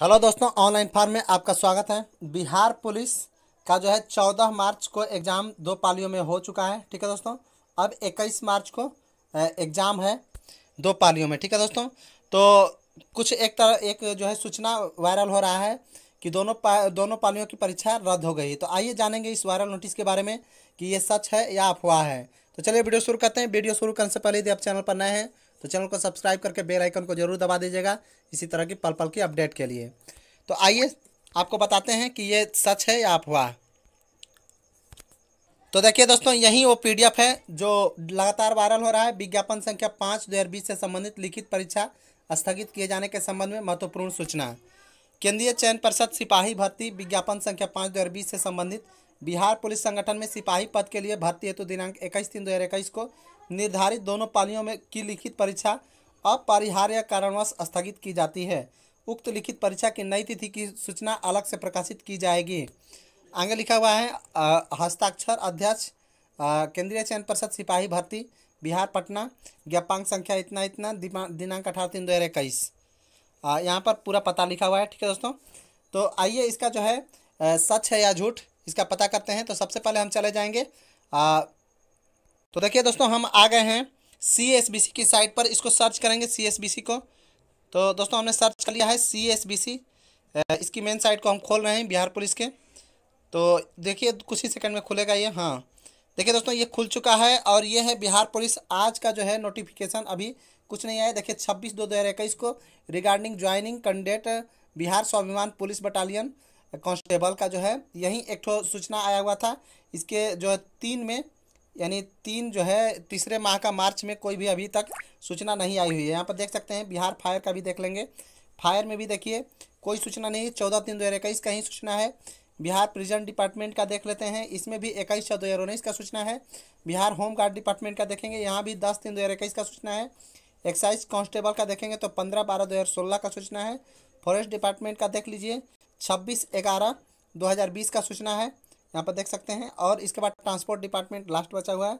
Hello दोस्तों, online form में आपका स्वागत है। बिहार पुलिस का जो है चौदह मार्च को एग्ज़ाम दो पालियों में हो चुका है, ठीक है दोस्तों? अब इक्कीस मार्च को एग्ज़ाम है दो पालियों में, ठीक है दोस्तों? तो कुछ एक तरह, एक जो है सूचना वायरल हो रहा है कि दोनों पा, दोनों पालियों की परीक्षा रद्द हो गई तो आइए जानेंगे इस वायरल नोटिस के बारे में कि ये सच है या अफवाह है। तो चलिए वीडियो शुरू करते हैं। वीडियो शुरू करने से पहले यदि आप चैनल पर नए हैं तो चैनल को सब्सक्राइब करके बेल आइकन को ज़रूर दबा दीजिएगा इसी तरह की पल पल की अपडेट के लिए। तो आइए आपको बताते हैं कि ये सच है या अफवाह। तो देखिए दोस्तों, यही वो पीडीएफ है जो लगातार वायरल हो रहा है। विज्ञापन संख्या पाँच दो से संबंधित लिखित परीक्षा स्थगित किए जाने के संबंध में महत्वपूर्ण सूचना। केंद्रीय चयन परिषद सिपाही भर्ती विज्ञापन संख्या पाँच दो से संबंधित बिहार पुलिस संगठन में सिपाही पद के लिए भर्ती हेतु दिनांक इक्कीस तीन दो हज़ार इक्कीस को निर्धारित दोनों पालियों में की लिखित परीक्षा अपरिहार्य कारणवश स्थगित की जाती है। उक्त लिखित परीक्षा की नई तिथि की सूचना अलग से प्रकाशित की जाएगी। आगे लिखा हुआ है हस्ताक्षर अध्यक्ष केंद्रीय चयन परिषद सिपाही भर्ती, बिहार, पटना, ज्ञापांक संख्या इतना इतना दिनांक अठारह तीन दो हज़ार इक्कीस। यहाँ पर पूरा पता लिखा हुआ है, ठीक है दोस्तों? तो आइए इसका जो है सच है या झूठ इसका पता करते हैं तो सबसे पहले हम चले जाएँगे। आ, तो देखिए दोस्तों हम आ गए हैं सी की साइट पर। इसको सर्च करेंगे सी को। तो दोस्तों हमने सर्च कर लिया है सी इसकी मेन साइट को हम खोल रहे हैं बिहार पुलिस के। तो देखिए कुछ ही सेकंड में खुलेगा ये। हाँ। देखिए दोस्तों ये खुल चुका है और ये है बिहार पुलिस। आज का जो है नोटिफिकेशन अभी कुछ नहीं आया। देखिए छब्बीस दो दो हज़ार इक्कीस को रिगार्डिंग ज्वाइनिंग कैंडिडेट बिहार स्वाभिमान पुलिस बटालियन कांस्टेबल का जो है, यही एक ठो सूचना आया हुआ था। इसके जो है तीन में, यानी तीन जो है, तीसरे माह का मार्च में कोई भी अभी तक सूचना नहीं आई हुई है। यहाँ पर देख सकते हैं, बिहार फायर का भी देख लेंगे। फायर में भी देखिए, कोई सूचना नहीं, चौदह तीन दो हज़ार इक्कीस का ही सूचना है। बिहार प्रिजन डिपार्टमेंट का देख लेते हैं, इसमें भी इक्कीस छः दो हज़ार उन्नीस का सूचना है। बिहार होम गार्ड डिपार्टमेंट का देखेंगे, यहाँ भी दस तीन दो हज़ार इक्कीस का सूचना है। एक्साइज कांस्टेबल का देखेंगे तो पंद्रह बारह दो हज़ार सोलह का सूचना है। फॉरेस्ट डिपार्टमेंट का देख लीजिए छब्बीस ग्यारह दो हज़ार बीस का सूचना है। यहाँ पर देख सकते हैं। और इसके बाद ट्रांसपोर्ट डिपार्टमेंट लास्ट बचा हुआ है।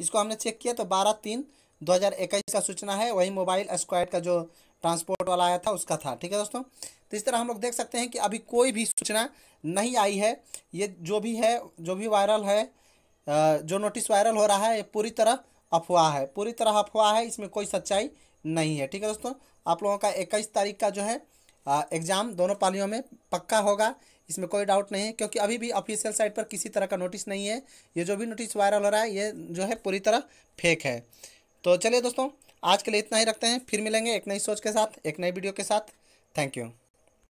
इसको हमने चेक किया तो बारह तीन दो हज़ार इक्कीस का सूचना है। वही मोबाइल स्क्वाड का जो ट्रांसपोर्ट वाला आया था, उसका था। ठीक है दोस्तों? तो इस तरह हम लोग देख सकते हैं कि अभी कोई भी सूचना नहीं आई है। ये जो भी है, जो भी वायरल है जो नोटिस वायरल हो रहा है, ये पूरी तरह अफवाह है। पूरी तरह अफवाह है, इसमें कोई सच्चाई नहीं है। ठीक है दोस्तों? आप लोगों का इक्कीस तारीख का जो है एग्ज़ाम दोनों पालियों में पक्का होगा, इसमें कोई डाउट नहीं है, क्योंकि अभी भी ऑफिशियल साइट पर किसी तरह का नोटिस नहीं है। ये जो भी नोटिस वायरल हो रहा है, ये जो है पूरी तरह फेक है। तो चलिए दोस्तों, आज के लिए इतना ही रखते हैं, फिर मिलेंगे एक नई सोच के साथ, एक नई वीडियो के साथ। Thank you